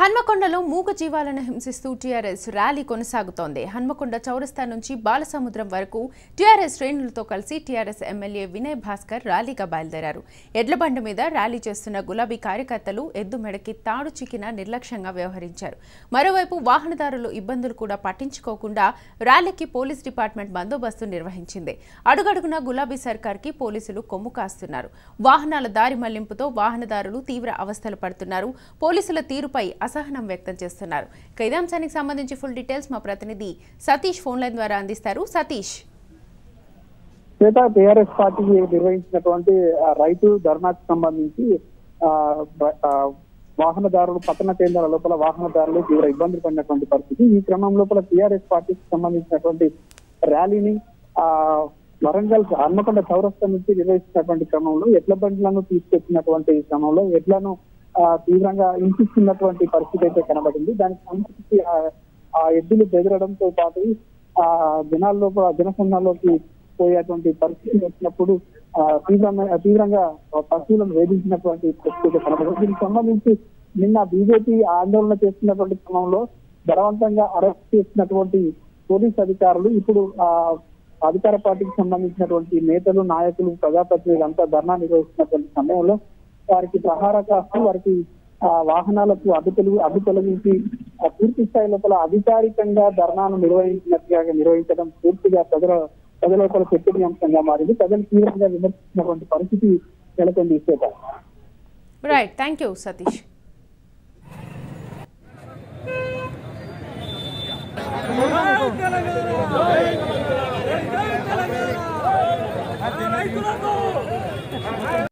హన్మకొండలో మూగ జీవాలను హింసిస్తూ TRS rally కొనసాగుతోంది. హన్మకొండ చౌరస్తా నుంచి బాలసముద్రం వరకు టీఆర్ఎస్ శ్రేణులతో కలిసి టీఆర్ఎస్ ఎమ్మెల్యే వినయ్ భాస్కర్ ర్యాలీగా బయలుదేరారు. ఎడ్లబండ మీద ర్యాలీ చేస్తున్న గులాబీ కార్యకర్తలు ఎద్దు మెడకి తాడు చికిన నిర్లక్ష్యంగా వ్యవహరించారు. మరోవైపు వాహనదారులు ఇబ్బందులు కూడా పట్టించుకోకుండా ర్యాలీకి పోలీస్ డిపార్ట్మెంట్ బందోబస్తు నిర్వహించింది. అడుగడుగున గులాబీ సర్కార్కి పోలీసులు కొమ్ము కాస్తున్నారు. వాహనాల దారి మళ్ళింపుతో వాహనదారులు తీవ్ర అవస్థలు పడుతున్నారు. పోలీసుల తీరుపై అసహనం వ్యక్తం చేస్తున్నారు. ఇక ఇదే అంశానికి సంబంధించి ఫుల్ డీటెయిల్స్ మా ప్రతినిధి సతీష్ ఫోన్ లైన్ ద్వారా అందిస్తారు. సతీష్. చేత టిఆర్ఎస్ పార్టీ నిర్వహించినటువంటి రైతు ధర్నాకు సంబంధించి వాహనదారులు పట్టణ కేంద్రాల లోపల వాహనదారులు తీవ్ర ఇబ్బందులు పడినటువంటి పరిస్థితి. ఈ క్రమం లోపల టిఆర్ఎస్ పార్టీకి సంబంధించినటువంటి ర్యాలీని ఆ వరంగల్ హన్మకొండ చౌరస్తా నుంచి నిర్వహిస్తున్నటువంటి క్రమంలో ఎడ్ల బండ్లను తీసుకొచ్చినటువంటి క్రమంలో ఎడ్లను తీవ్రంగా హింసిస్తున్నటువంటి పరిస్థితి అయితే కనబడింది. దానికి సంబంధించి ఆ- ఎద్దులు బెదరడంతో పాటు ఆ జనాల్లో జనసంఘాల్లోకి పోయేటువంటి పరిస్థితి వచ్చినప్పుడు ఆ, తీవ్రమైన తీవ్రంగా పశువులను వేధించినటువంటి పరిస్థితి కనబడింది. దీనికి సంబంధించి నిన్న బీజేపీ ఆందోళన చేస్తున్నటువంటి క్రమంలో బలవంతంగా అరెస్ట్ చేసినటువంటి పోలీస్ అధికారులు ఇప్పుడు ఆ అధికార పార్టీకి సంబంధించినటువంటి నేతలు నాయకులు ప్రజాప్రతినిధులు అంతా ధర్నా నిర్వహిస్తున్నటువంటి సమయంలో వారికి ప్రహార కాస్తూ వారికి ఆ వాహనాలకు అడ్డుతలు అడ్డు తొలగించి ఆ పూర్తి స్థాయి లోపల అధికారికంగా ధర్నాను నిర్వహించినట్టుగా నిర్వహించడం పూర్తిగా ప్రజల ప్రజల లోపల చర్చనీయాంశంగా మారింది. ప్రజలు తీవ్రంగా విమర్శించినటువంటి పరిస్థితి నెలకొంది ఈ చేత రైట్ థ్యాంక్ యూ సతీష్ రైతులకు